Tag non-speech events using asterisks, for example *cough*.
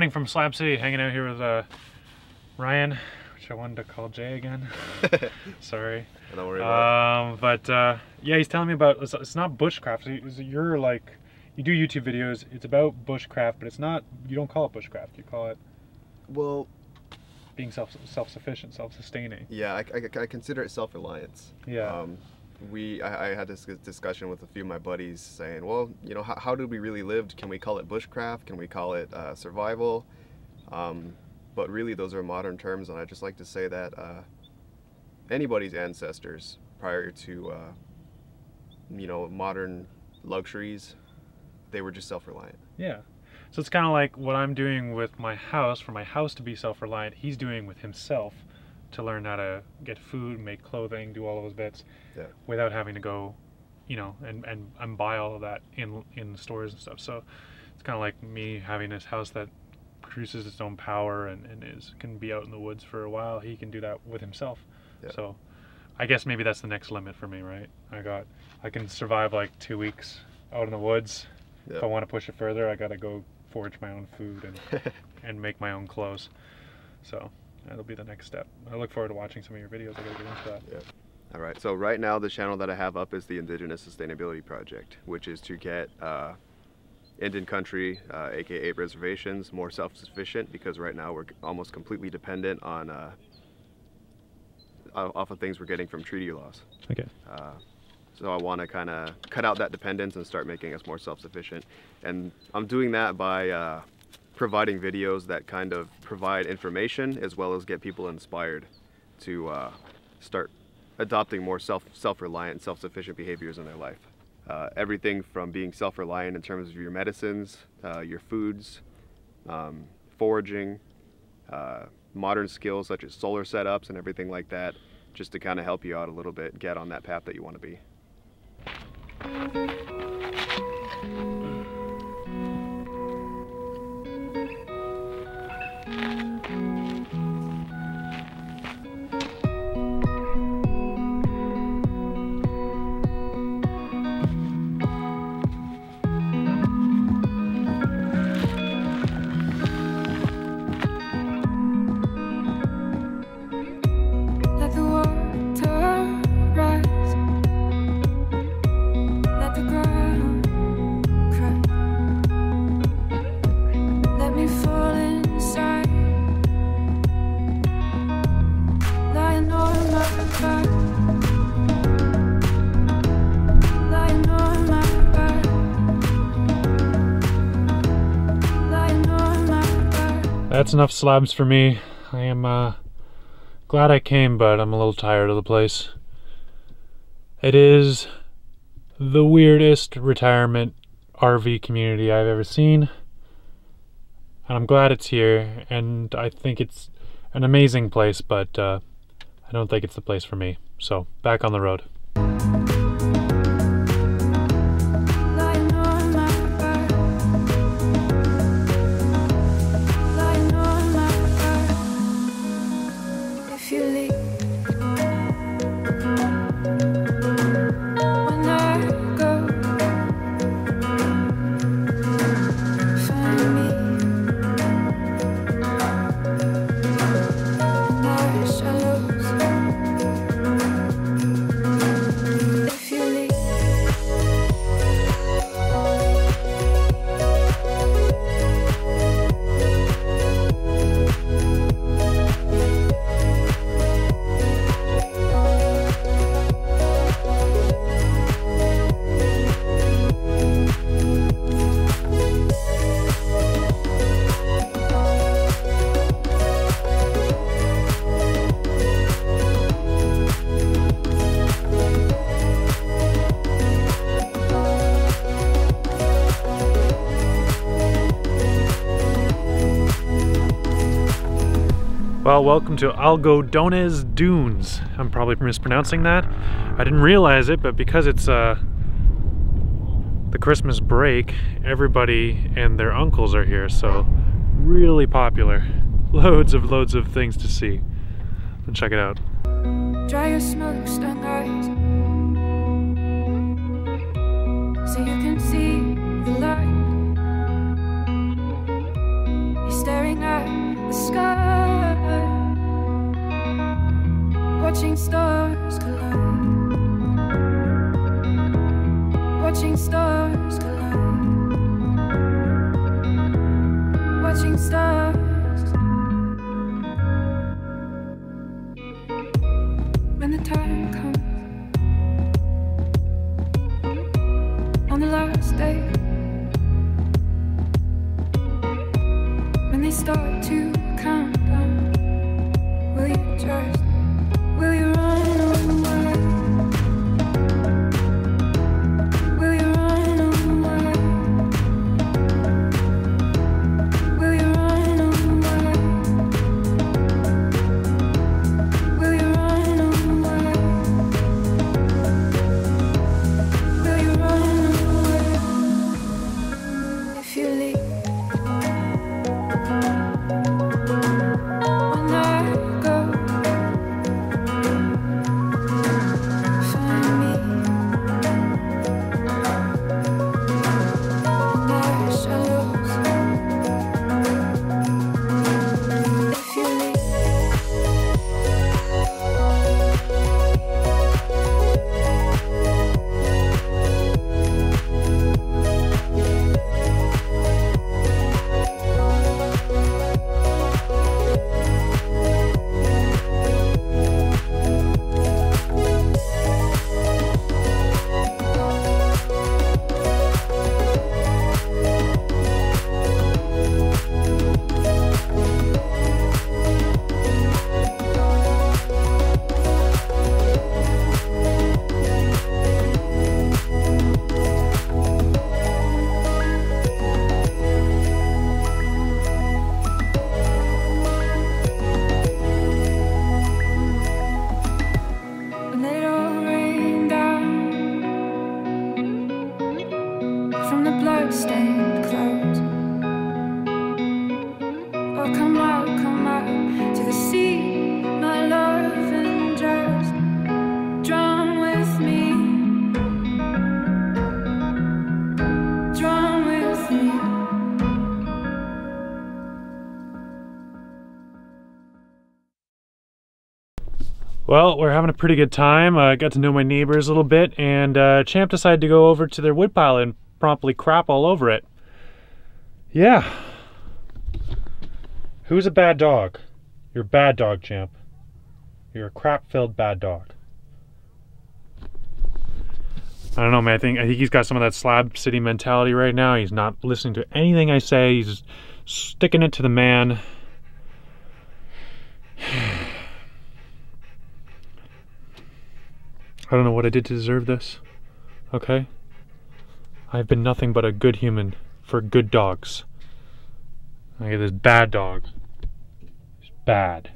morning from Slab City, hanging out here with uh, Ryan, which I wanted to call Jay again. *laughs* Sorry. Don't worry about Um, but uh, yeah, he's telling me about it's, it's not bushcraft. It's- You're like you do YouTube videos. It's about bushcraft, but it's not. You don't call it bushcraft. You call it it. Well, being self self sufficient, self sustaining. yeah, I, I, I consider it self-reliance. Yeah. Um, we, I, I had this discussion with a few of my buddies saying, well, you know, how, how did we really live? Can we call it bushcraft? Can we call it uh, survival? Um, but really, those are modern terms, and I just like to say that uh, anybody's ancestors prior to, uh, you know, modern luxuries, they were just self-reliant. Yeah. So it's kind of like what I'm doing with my house for my house to be self reliant. He's doing with himself to learn how to get food, make clothing, do all those bits Yeah. without having to go, you know, and, and, and buy all of that in in stores and stuff. So it's kind of like me having this house that produces its own power and, and is can be out in the woods for a while. He can do that with himself. Yeah. So I guess maybe that's the next limit for me, right? I got I can survive like two weeks out in the woods. If I want to push it further, I gotta go forage my own food and *laughs* and make my own clothes. So that'll be the next step. I look forward to watching some of your videos. I gotta get into that. Yeah. All right, so right now the channel that I have up is the Indigenous Sustainability Project, which is to get uh, Indian country, uh, aka reservations, more self-sufficient because right now we're almost completely dependent on uh, off of things we're getting from treaty laws. Okay. Uh, so I want to kind of cut out that dependence and start making us more self-sufficient. And I'm doing that by uh, providing videos that kind of provide information as well as get people inspired to uh, start adopting more self self-reliant, self-sufficient behaviors in their life. Uh, everything from being self-reliant in terms of your medicines, uh, your foods, um, foraging, uh, modern skills such as solar setups and everything like that, just to kind of help you out a little bit, get on that path that you want to be. That's enough slabs for me. I am uh, glad I came, but I'm a little tired of the place. It is the weirdest retirement RV community I've ever seen. And I'm glad it's here, and I think it's an amazing place, but uh, I don't think it's the place for me. So, back on the road. Well, welcome to Algodones Dunes. I'm probably mispronouncing that. I didn't realize it, but because it's uh, the Christmas break, everybody and their uncles are here, so really popular. Loads of loads of things to see. And check it out. Dry your smoke stung eyes So you can see the light You stare Watching stars collide. Watching stars collide. Watching stars. When the time comes. On the last day. When they start to Well, we're having a pretty good time. I uh, got to know my neighbors a little bit, and uh, Champ decided to go over to their woodpile and promptly crap all over it. Yeah. Who's a bad dog? You're a bad dog, Champ. You're a crap-filled bad dog. I don't know, man. I think I think he's got some of that slab city mentality right now. He's not listening to anything I say. He's sticking it to the man. I don't know what I did to deserve this. Okay? I've been nothing but a good human for good dogs. I get this bad dog. It's bad.